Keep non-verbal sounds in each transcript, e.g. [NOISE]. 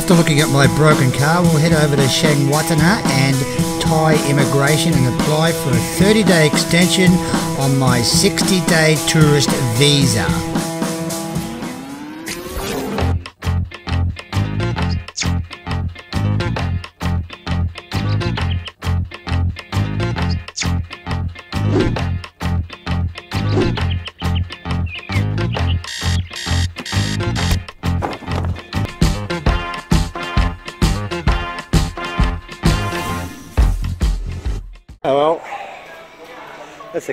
After looking at my broken car, we'll head over to Chaeng Watthana and Thai Immigration and apply for a 30 day extension on my 60 day tourist visa.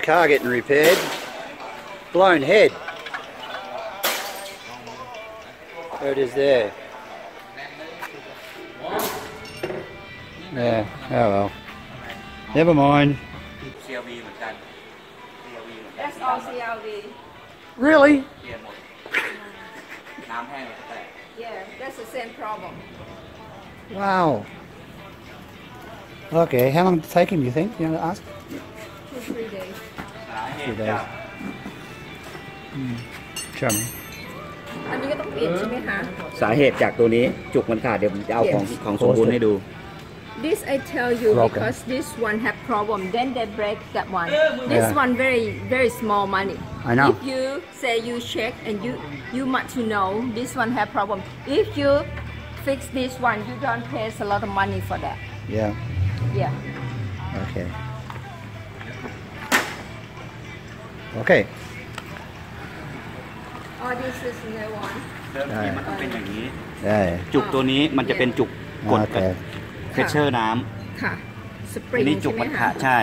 car getting repaired. Blown head. There it is there. Yeah, oh well. Never mind. That's all CLV. Really? Yeah, that's the same problem. Wow. Okay, how long did it take him, you think? You want to ask? Two, three days. สาเห Few ตุ days. จาก Show me. อันนี้ก็ต้องเปลี่ยนใช่ไหมคะ สาเหตุจากตัวนี้จุกมันขาดเดี๋ยวผมจะเอาของ Yes. ของสมบูรณ์ให้ดู This I tell you Broken. because this one have problem. Then they break that one. This Yeah. one very very small money. I know. If you say you check and you you must to know this one have problem. If you fix this one, you don't pay a lot of money for that. Yeah, Yeah. okay. Okay. Oh, this is new one. เดิมทีมันต้องเป็นอย่างนี้ Yeah. จุกตัวนี้มันจะเป็นจุกกดกับ Okay. เพชเชอร์น้ำค่ะที Spring นี้จุใช่กไหมมันคะ ขาดใช่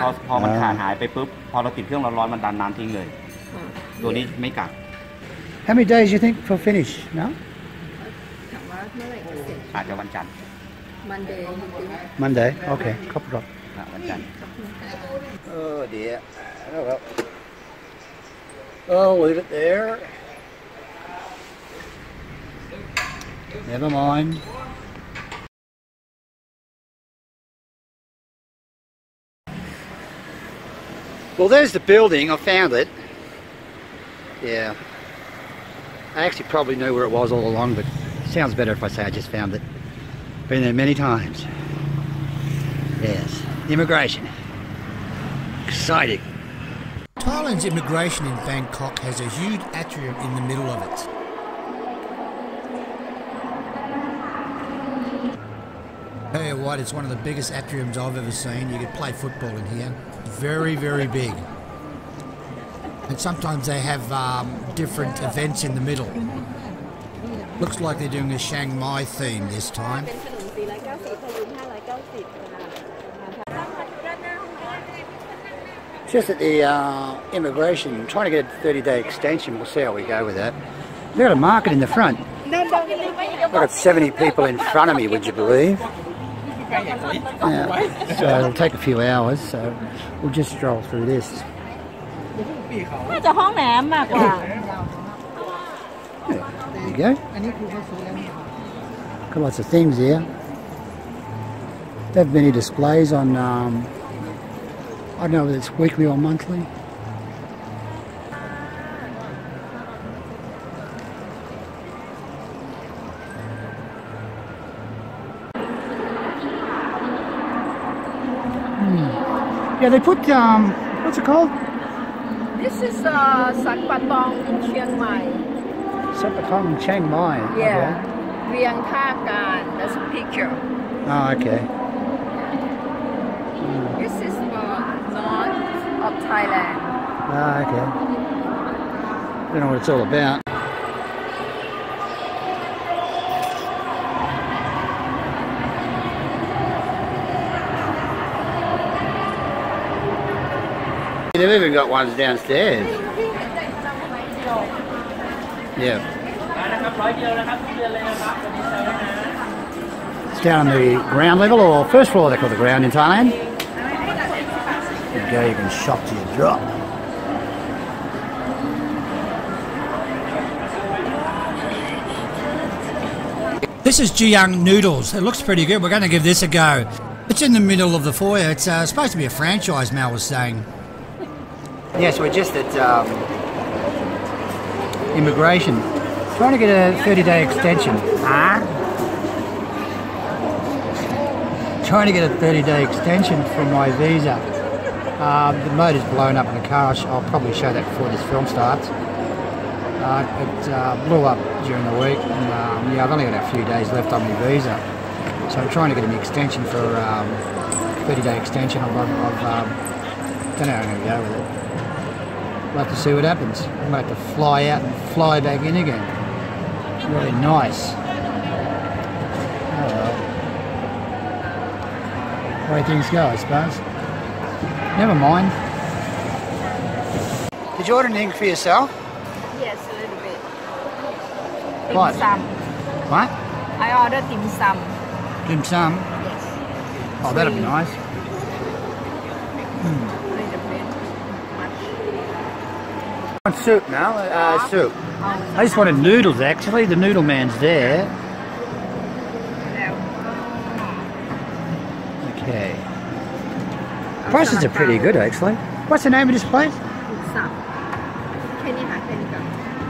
พอค่ะ พอมันอ่าขาดหายไปปุ๊บ พอเราติดเครื่องร้อนๆมันดันน้ำทิ้งเลย อ่า ตัวนี้ไม่กัด How many days do you think for finish? No? ถามว่าเมื่อไหร่จะเสร็จอาจจะวันจันทร์ Monday จริง Monday? Okay, couple up. อะวันจันทร์ Oh dear. Oh well. Oh, leave it there. Never mind. Well, there's the building. I found it. Yeah. I actually probably knew where it was all along, but sounds better if I say I just found it. Been there many times. Yes. Immigration. Exciting. Thailand's immigration in Bangkok has a huge atrium in the middle of it. Tell you what, it's one of the biggest atriums I've ever seen. You could play football in here. Very, very big. And sometimes they have um, different events in the middle. Looks like they're doing a Chiang Mai theme this time. just at the uh, immigration, trying to get a 30-day extension. We'll see how we go with that. They've got a market in the front. I've got 70 people in front of me, would you believe? Yeah. So it'll take a few hours, so we'll just stroll through this. Yeah, there you go. Got lots of things here. They have many displays on um, I don't know whether it's weekly or monthly. Hmm. Yeah, they put, um, what's it called? This is uh, San Patong in Chiang Mai. Sepatong Chiang Mai. Yeah. Vieng Tha Kan. That's a picture. Okay. Oh, okay. This is for north Thailand. Ah, okay. Don't know what it's all about. They've even got ones downstairs. Yeah. It's down on the ground level or first floor they call the ground in Thailand. There you go, you can shop to your drop. This is Jiang Noodles. It looks pretty good. We're going to give this a go. It's in the middle of the foyer. It's uh, supposed to be a franchise, Mal was saying. Yes, we're just at um, immigration. Trying to get a 30 day extension. Huh? trying to get a 30 day extension for my visa. Um, the motor's blown up in the car. I'll, probably show that before this film starts. Uh, it uh, blew up during the week, and um, yeah, I've only got a few days left on my visa. So I'm trying to get an extension for um, 30 day extension. I've, I've, um, don't know how I'm going to go with it. We'll have to see what happens. I might have to fly out and fly back in again. Really nice. Oh well. The way things go, I suppose. Never mind. Did you order anything for yourself? Yes, a little bit. Dim What? sum. What? I ordered dim sum. Dim sum. Yes. Oh, that'd be Sweet. nice. Hmm. A little bit. Much. Want soup now? Uh, uh soup. Oh, I just wanted noodles actually. The noodle man's there. Okay. Prices are pretty good actually. What's the name of this place?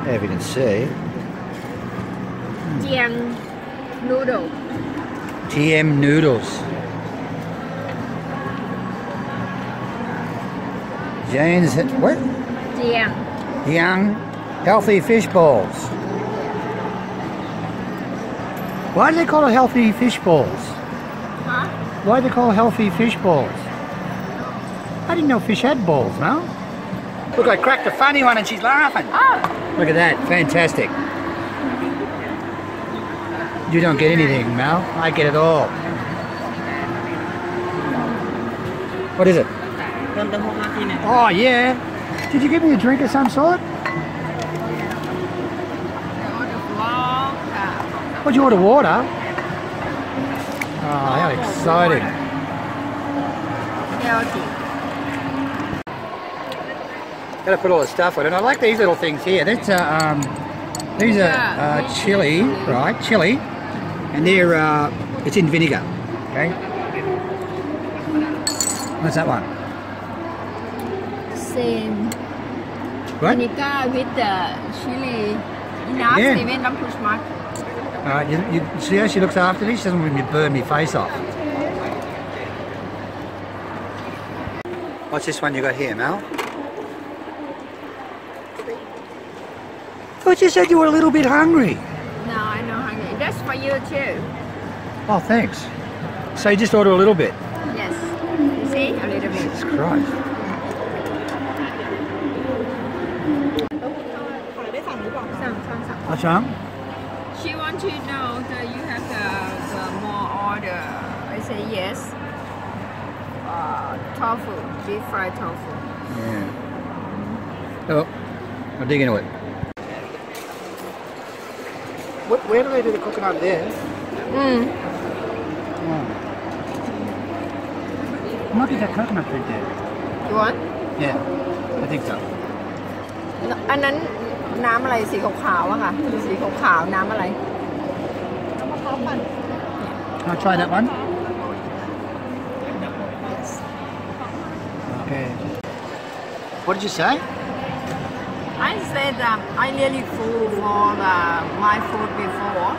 If you can see. TM Noodles. TM noodles. Jane's what? DM. Young healthy fish balls. Why do they call it healthy fish balls? Huh? Why do they call it healthy fish balls? I didn't know fish had balls, no? Look, I cracked a funny one and she's laughing. Oh. Look at that, fantastic. You don't get anything, Mal. I get it all. What is it? Oh, yeah. Did you give me a drink of some sort? What'd you order, water? Oh, how exciting. Gotta put all the stuff on it. I like these little things here. That's a, um, these are uh, chili, right? Chili, and they're uh, it's in vinegar. Okay. What's that one? Same. What? Vinegar with the chili. Yeah. even don't push uh, you, you see how she looks after me? She doesn't want me to burn my face off. What's this one you got here, Mel? But you said you were a little bit hungry. No, I'm not hungry. That's for you too. Oh, thanks. So you just order a little bit? Yes. You see? A little bit. Jesus Christ. Acham? She wants to know that you have the, the more order. I say yes. Uh, tofu, deep fried tofu. Yeah. Oh, I'll dig into it What, where do they do the cooking over there? Mm. Oh. Might be that coconut drink there. You want? Yeah, I think so. อันนั้นน้ำอะไรสีขาวๆอะค่ะ สีขาวๆน้ำอะไร Can I try that one? Okay. What did you say? I said um, I nearly full for the, my food before,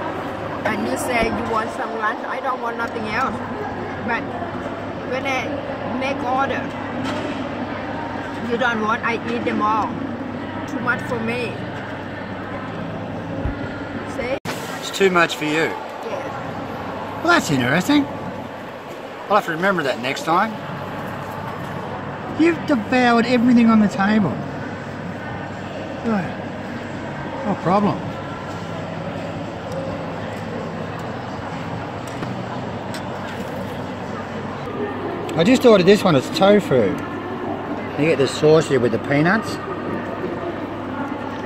and you say you want some lunch. I don't want nothing else. But when I make order, you don't want. I eat them all. Too much for me. See? It's too much for you. Yeah. Well, that's interesting. I'll have to remember that next time. You've devoured everything on the table. No problem. I just ordered this one, it's tofu. You get the sauce here with the peanuts.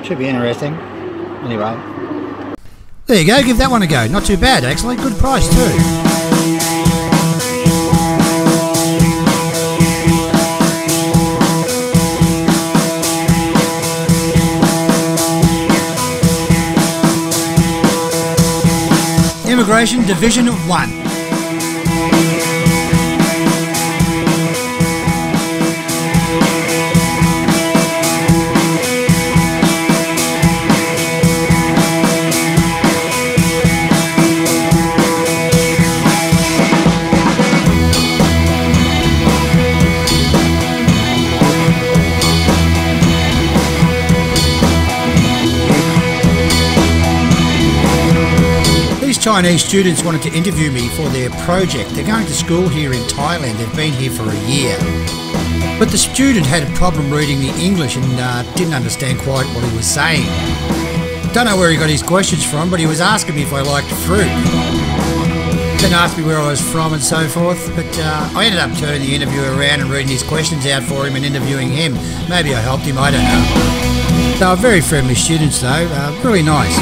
Should be interesting. Anyway. There you go, give that one a go. Not too bad actually, good price too. Immigration Division 1. Chinese students wanted to interview me for their project. They're going to school here in Thailand. They've been here for a year. But the student had a problem reading the English and uh, didn't understand quite what he was saying. Don't know where he got his questions from, but he was asking me if I liked fruit. Then asked me where I was from and so forth. But uh, I ended up turning the interview around and reading his questions out for him and interviewing him. Maybe I helped him, I don't know. They were very friendly students though, uh, really nice.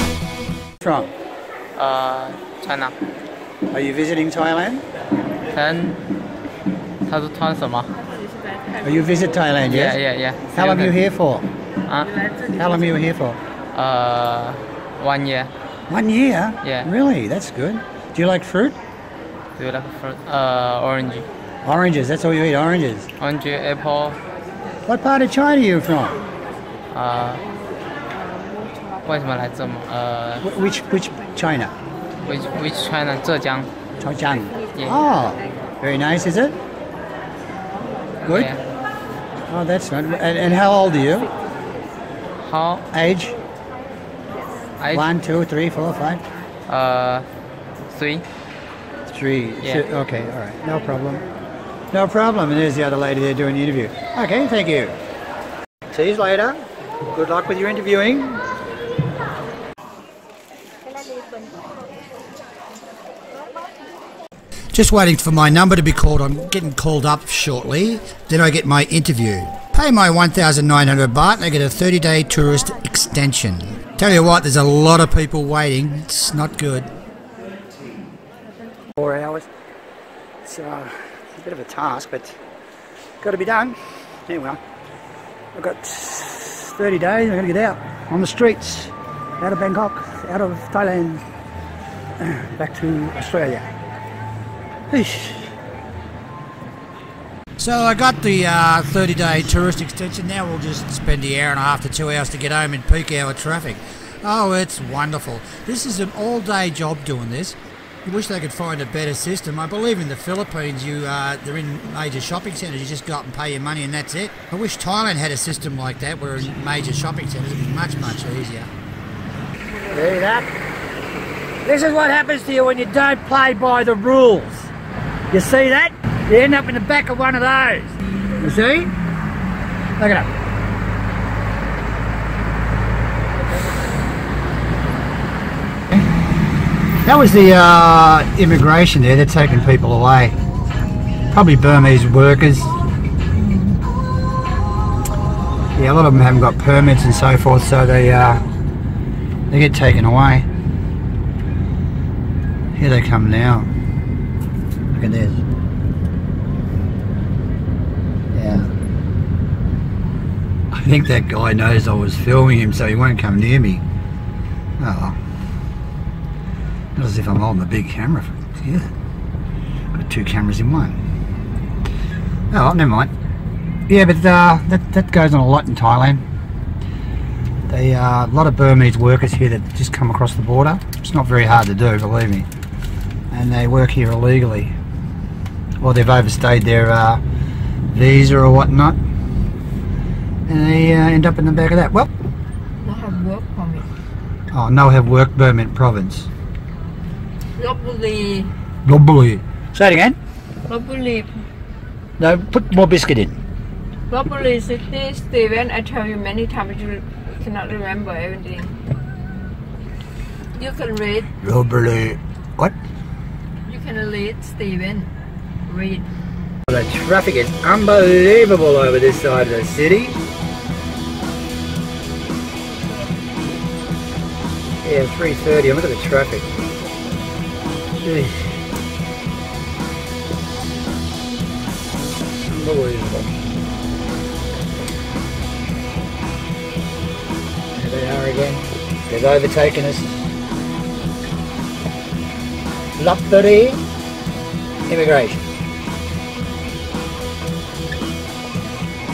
From? Uh, China. Are you visiting Thailand? 谈，他说谈什么 Are you visit Thailand, ？Yeah, yes? yeah, yeah. How long are you here for? 啊， How long are you here for? 呃，one year. One year? Yeah. Really? That's good. Do you like fruit? Do you like fruit? Uh, orange, Oranges, that's all you eat, oranges. orange, apple. What part of China are you from? 呃，为什么来这么？呃 Wh- Which which China? ，which which China？浙江。Zhejiang. Yeah. Oh, very nice, is it? Good. Yeah. Oh, that's right. And, and how old are you? How Age? I One, two, three, four, five, uh three. three. Yeah. Two- okay, all right. No problem. No problem. And there's the other lady there doing the interview. Okay, thank you. See you later. Good luck with your interviewing. Just waiting for my number to be called. I'm getting called up shortly. Then I get my interview. Pay my 1,900 baht and I get a 30 day tourist extension. Tell you what, there's a lot of people waiting. It's not good. Four hours. It's uh, a bit of a task, but got to be done. Anyway, I've got 30 days. I'm going to get out on the streets, out of Bangkok, out of Thailand, [CLEARS THROAT] back to Australia. So I got the uh, 30 day tourist extension. Now we'll just spend the hour and a half to two hours to get home in peak hour traffic. Oh, it's wonderful. This is an all day job doing this. You wish they could find a better system. I believe in the Philippines, you uh, they're in major shopping centres. You just go up and pay your money, and that's it. I wish Thailand had a system like that, where in major shopping centres it'd be much much easier. See that? This is what happens to you when you don't play by the rules. You see that? You end up in the back of one of those. You see? Look it up. That was the uh, immigration there. They're taking people away. Probably Burmese workers. Yeah, a lot of them haven't got permits and so forth, so they uh, they get taken away. Here they come now. Yeah. I think that guy knows I was filming him, so he won't come near me. Oh. Not as if I'm holding a big camera. Yeah. Got two cameras in one. Oh, never mind. Yeah, but uh, that, that goes on a lot in Thailand. They uh, a lot of Burmese workers here that just come across the border. It's not very hard to do, believe me. And they work here illegally well they've overstayed their uh, visa or whatnot and they uh, end up in the back of that. Well, no have work permit. Oh, no have work permit province. Lobuli. Lobuli. Say it again. Lobuli. No, put more biscuit in. Lobuli city, Stephen. I tell you many times, you cannot remember everything. You can read. Lobuli. What? You can read, Stephen read The traffic is unbelievable over this side of the city. Yeah, 3.30, and look at the traffic. Jeez. Unbelievable. There they are again. They've overtaken us. Lopburi Immigration.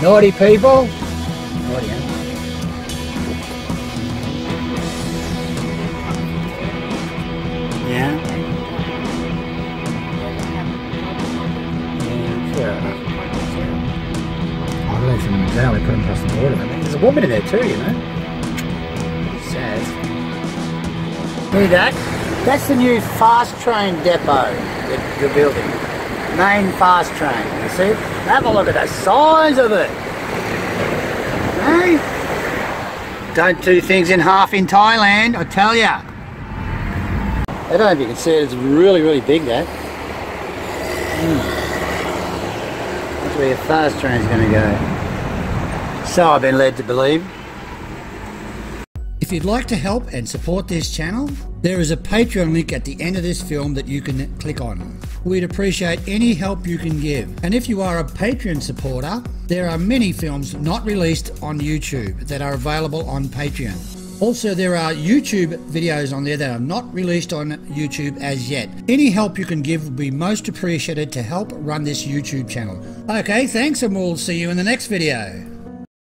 Naughty people. Naughty, huh? Yeah. Yeah, enough. I learned from Mazal, they put them across the border. I there's a woman in there too, you know. Sad. See that? That's the new fast train depot that you're building. Main fast train, you see? Have a look at the size of it. Hey? Don't do things in half in Thailand, I tell ya. I don't know if you can see it, it's really, really big that. Mm. That's where your fast train's to go. So I've been led to believe. If you'd like to help and support this channel, there is a Patreon link at the end of this film that you can click on. We'd appreciate any help you can give. And if you are a Patreon supporter, there are many films not released on YouTube that are available on Patreon. Also, there are YouTube videos on there that are not released on YouTube as yet. Any help you can give would be most appreciated to help run this YouTube channel. Okay, thanks, and we'll see you in the next video.